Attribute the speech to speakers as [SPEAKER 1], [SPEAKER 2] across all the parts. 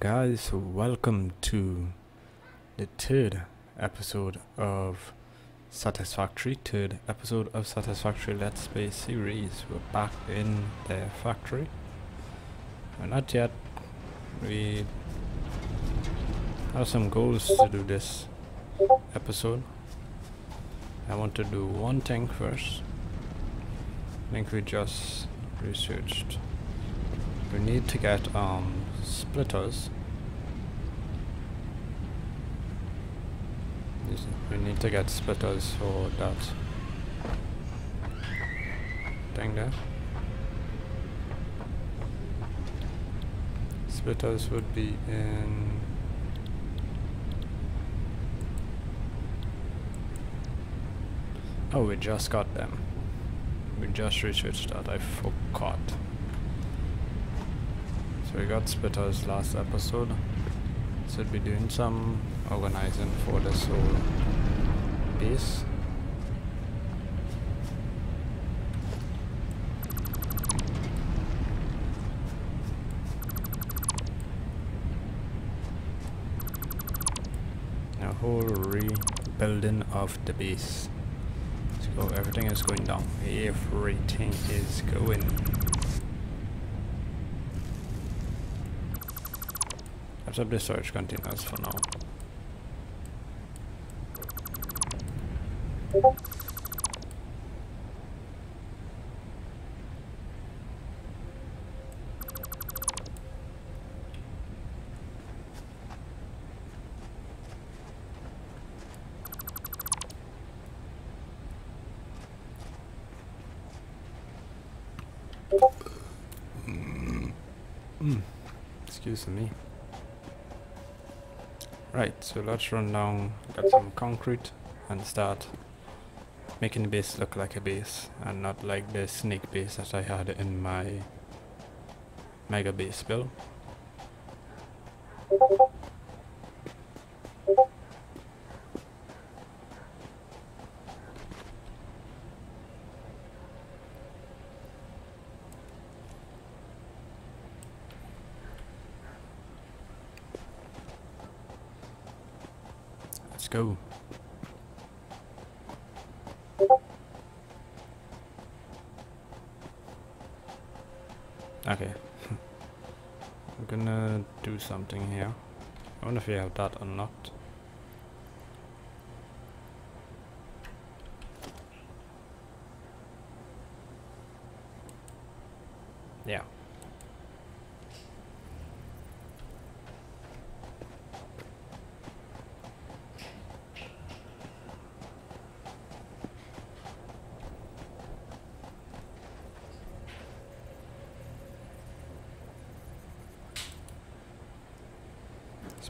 [SPEAKER 1] guys welcome to the third episode of satisfactory third episode of satisfactory let's play series. We're back in the factory. We're not yet. We have some goals to do this episode. I want to do one thing first. I think we just researched. We need to get um splitters. We need to get splitters for that. Thing there. Splitters would be in oh we just got them. We just researched that. I forgot we got splitters last episode. Should be doing some organizing for this whole base. A whole rebuilding of the base. So everything is going down. Everything is going Let's the storage containers for now. Mm. Excuse me. Right, so let's run down, get some concrete and start making the base look like a base and not like the snake base that I had in my mega base build. Go. Okay. I'm gonna do something here. I wonder if you have that unlocked. Yeah.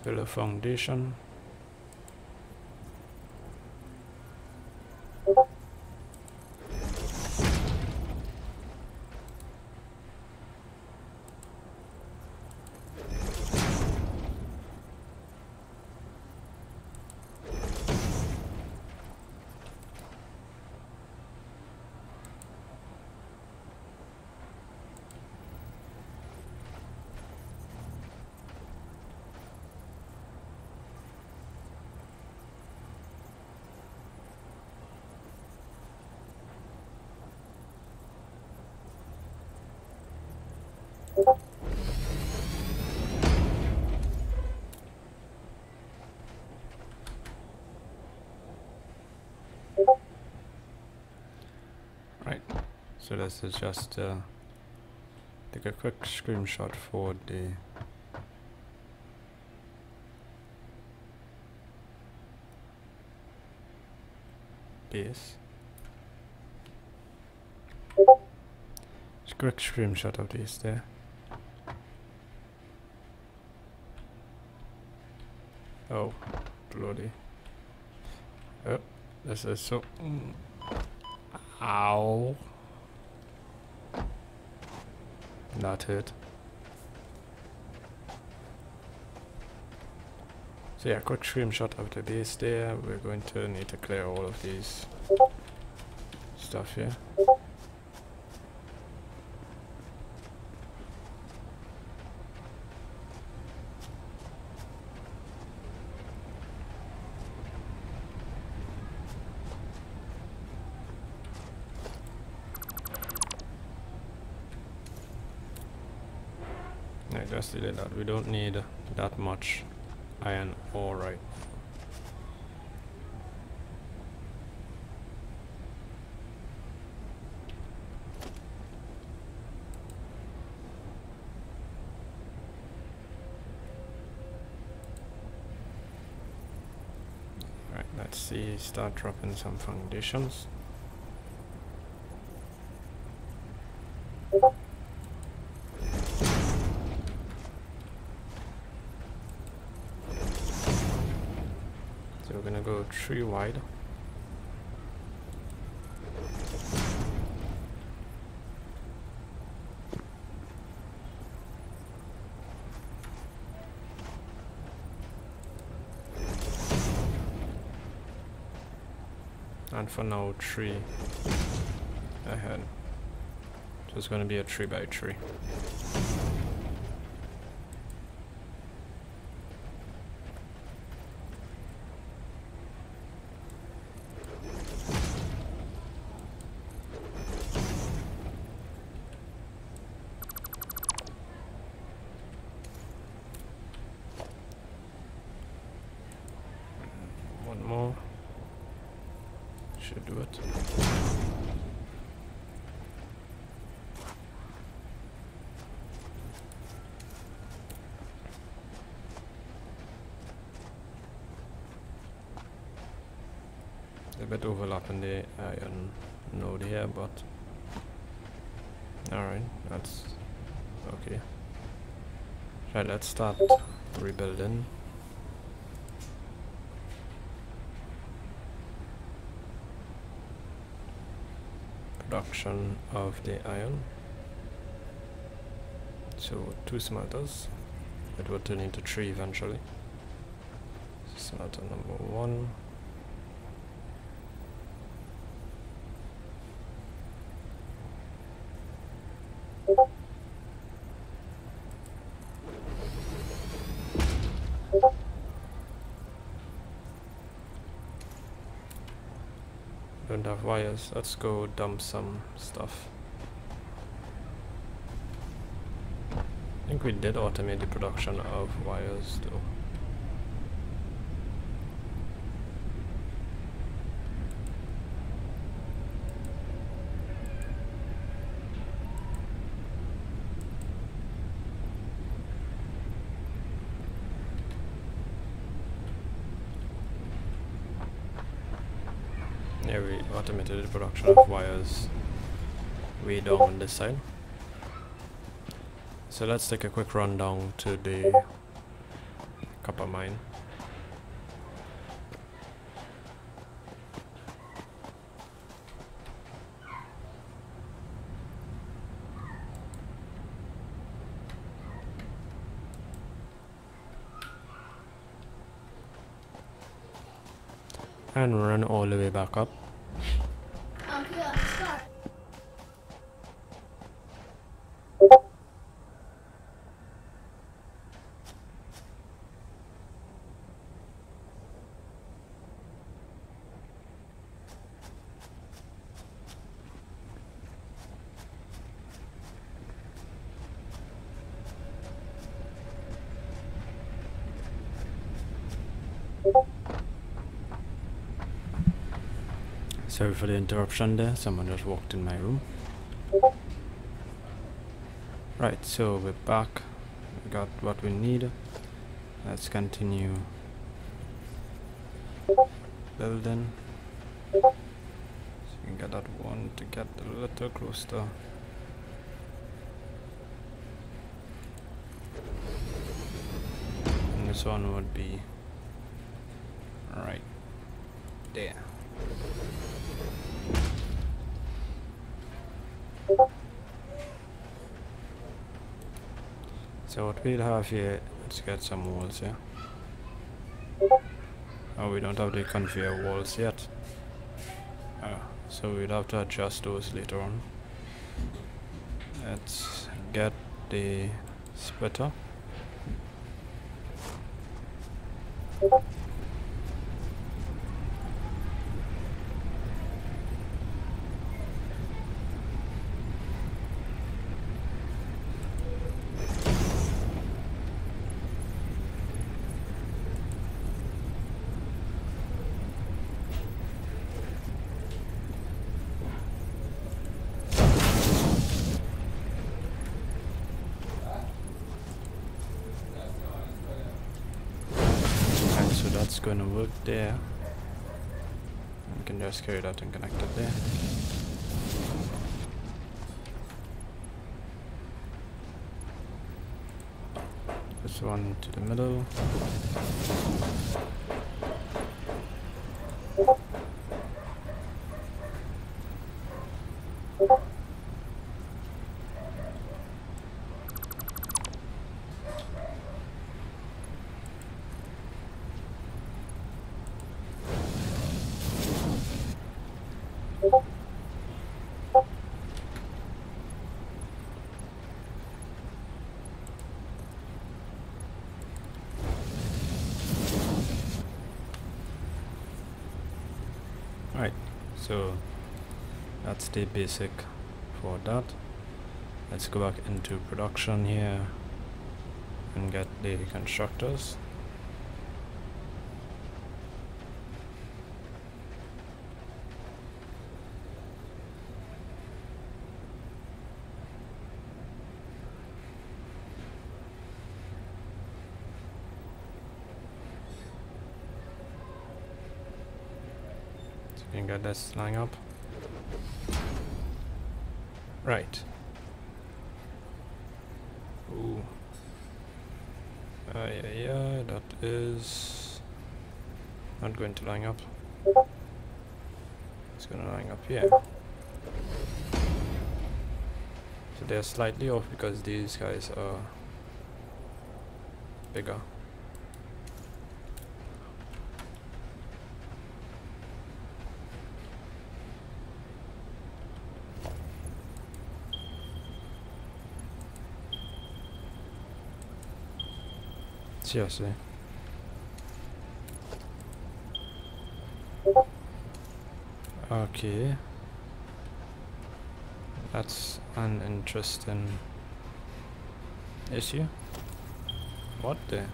[SPEAKER 1] build a foundation Right, so this is just uh, take a quick screenshot for the base. Quick screenshot of this there. Oh, bloody. Oh, this is so... Ow. Not hit. So yeah, quick screenshot of the base there. We're going to need to clear all of these stuff here. Delete that. We don't need that much iron ore right Right, let's see, start dropping some foundations. Three wide. And for now, three ahead. So it's gonna be a three by three. One more. Should do it. A overlapping the iron node here, but alright, that's okay. Right, let's start rebuilding. production of the iron. So two smelters. It will turn into three eventually. Smelter number one. Don't have wires. Let's go dump some stuff. I think we did automate the production of wires though. Yeah, we automated the production of wires way down on this side. So let's take a quick run down to the copper mine. And run all the way back up. Sorry for the interruption there, someone just walked in my room. Right, so we're back. We got what we need. Let's continue building. So you can get that one to get a little closer. And this one would be right there. So what we'll have here, let's get some walls here. Oh, we don't have the conveyor walls yet. Uh, so we'll have to adjust those later on. Let's get the splitter. To work there. We can just carry that and connect it there. This one to the middle. Right, so that's the basic for that. Let's go back into production here and get the constructors. We can get this line up. Right. Ooh. Uh, yeah, yeah, that is not going to line up. It's gonna line up here. So they're slightly off because these guys are bigger. Seriously. Okay. That's an interesting issue. What the?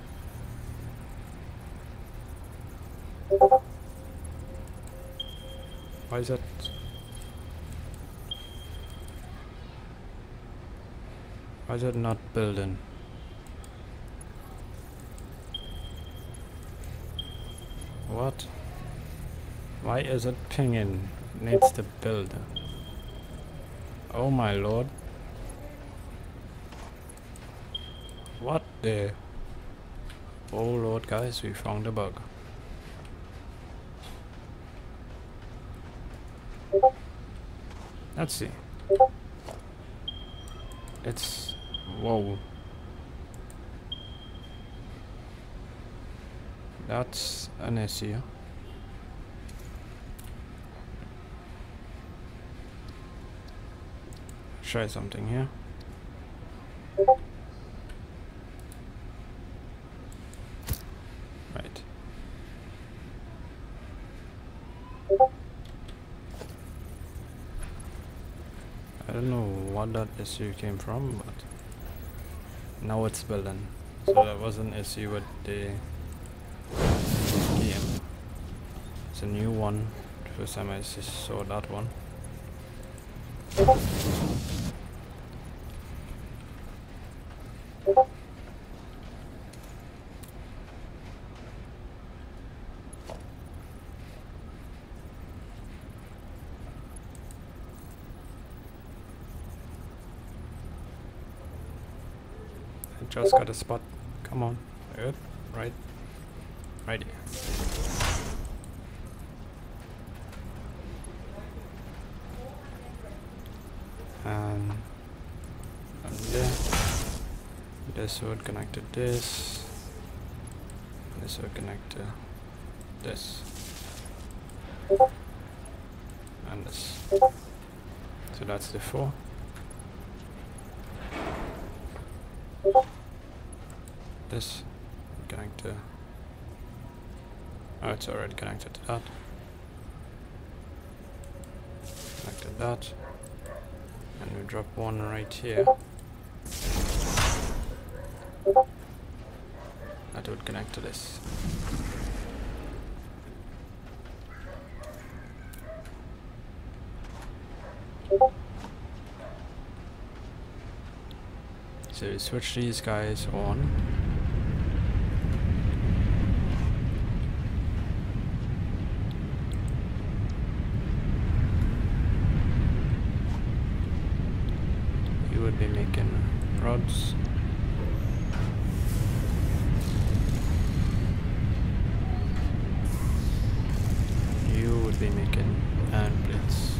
[SPEAKER 1] Why is that? Why is it not building? What? Why is it pinging? Needs to build. Oh my lord. What the? Oh lord guys, we found a bug. Let's see. It's... whoa. That's an issue. Try something here. Right. I don't know what that issue came from, but now it's building. So that was an issue with the a new one. First time I saw that one. I just got a spot. Come on. Yep. Right. Right here. Um, and there. This would connect to this. This would connect to this. And this. So that's the four. This connect to Oh, it's already connected to that. Connected that. And we drop one right here. That would connect to this. So switch these guys on. Iron plates.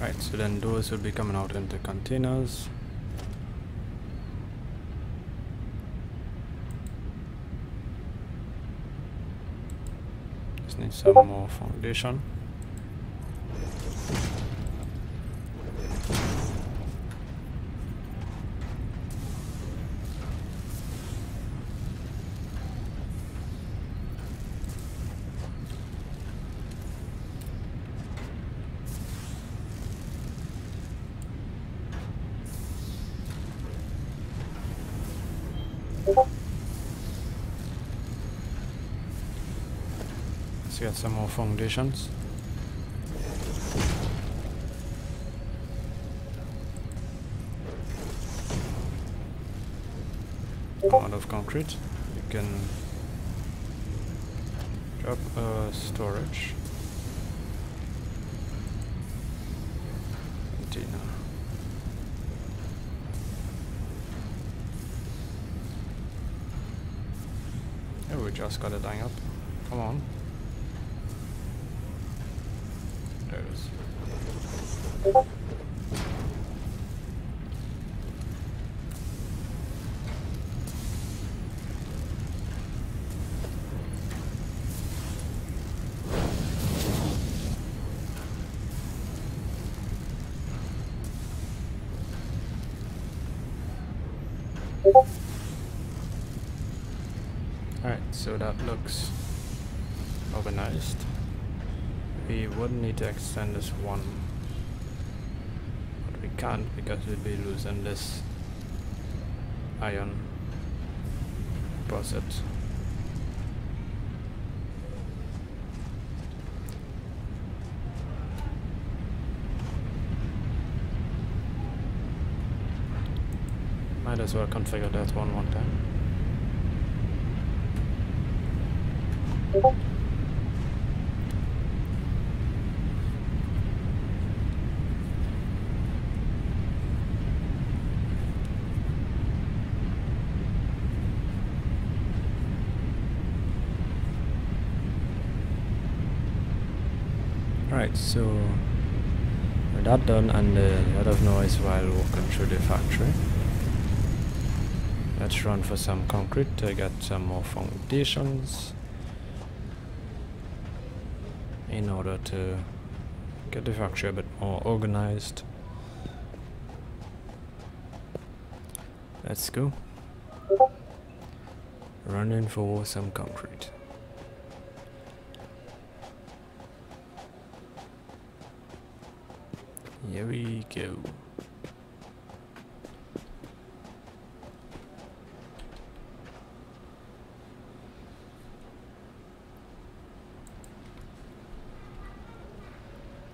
[SPEAKER 1] Right, so then those will be coming out into containers. Just need some more foundation. Get some more foundations. Out of concrete, you can drop a storage container. Oh, we just got it dying up. Come on. Alright, so that looks organized. We would need to extend this one, but we can't because we'd be losing this iron deposit. Might as well configure that one one time. Right, so with that done and a lot of noise while walking through the factory. Let's run for some concrete to get some more foundations in order to get the factory a bit more organized. Let's go. Running for some concrete. Here we go.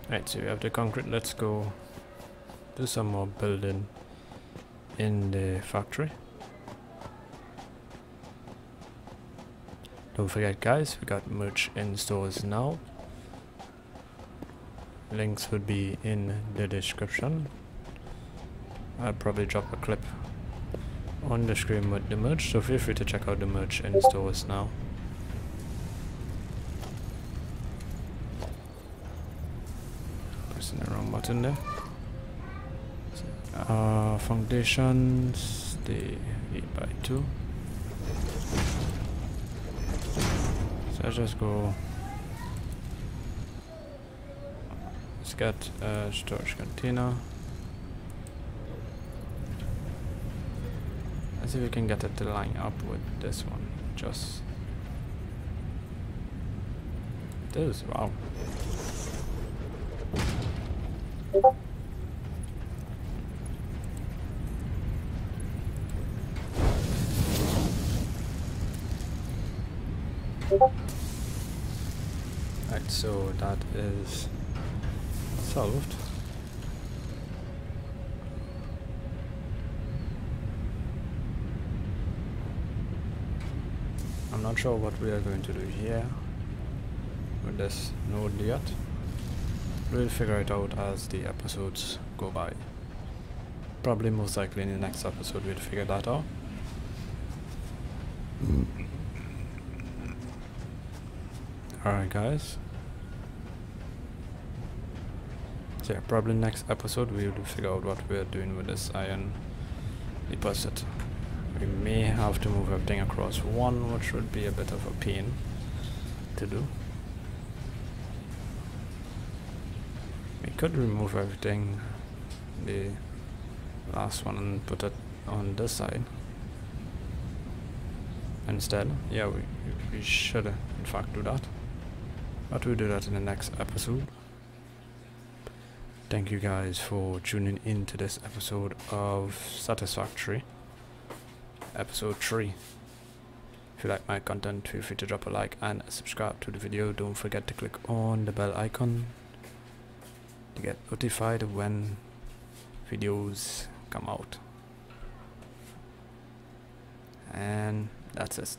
[SPEAKER 1] Right, so we have the concrete. Let's go do some more building in the factory. Don't forget guys, we got merch in stores now. Links would be in the description. I'll probably drop a clip on the screen with the merch, so feel free to check out the merch in stores now. Pressing the wrong button there. Uh, foundations, the 8 by 2 So let's just go. Get a uh, storage container. Let's see if we can get it to line up with this one. Just this. Wow. Right, so that is solved. I'm not sure what we are going to do here with this node yet. We'll figure it out as the episodes go by. probably most likely in the next episode we'll figure that out. Mm. Alright guys. So yeah, probably next episode we will figure out what we're doing with this iron deposit. We may have to move everything across one, which would be a bit of a pain to do. We could remove everything, the last one, and put it on this side. Instead, yeah, we, we should in fact do that. But we'll do that in the next episode. Thank you guys for tuning in to this episode of Satisfactory. Episode 3. If you like my content, feel free to drop a like and subscribe to the video. Don't forget to click on the bell icon to get notified when videos come out. And that's it.